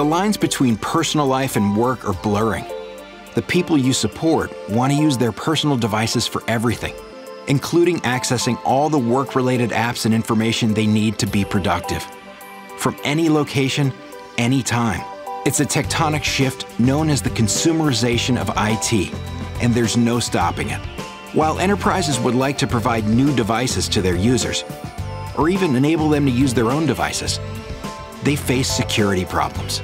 The lines between personal life and work are blurring. The people you support want to use their personal devices for everything, including accessing all the work related apps and information they need to be productive. From any location, anytime. It's a tectonic shift known as the consumerization of IT, and there's no stopping it. While enterprises would like to provide new devices to their users, or even enable them to use their own devices, they face security problems.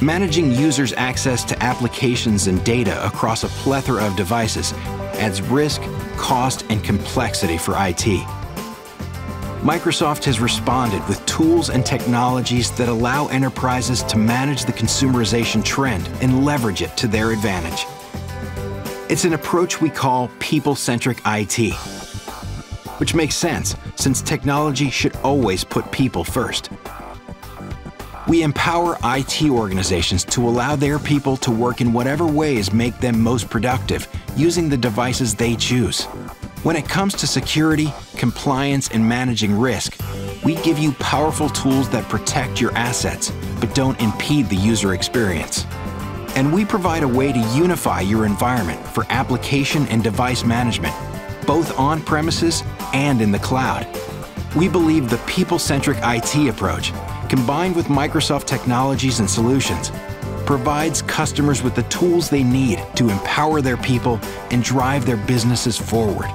Managing users' access to applications and data across a plethora of devices adds risk, cost, and complexity for IT. Microsoft has responded with tools and technologies that allow enterprises to manage the consumerization trend and leverage it to their advantage. It's an approach we call people-centric IT, which makes sense since technology should always put people first. We empower IT organizations to allow their people to work in whatever ways make them most productive using the devices they choose. When it comes to security, compliance, and managing risk, we give you powerful tools that protect your assets but don't impede the user experience. And we provide a way to unify your environment for application and device management, both on premises and in the cloud. We believe the people centric IT approach combined with Microsoft technologies and solutions, provides customers with the tools they need to empower their people and drive their businesses forward.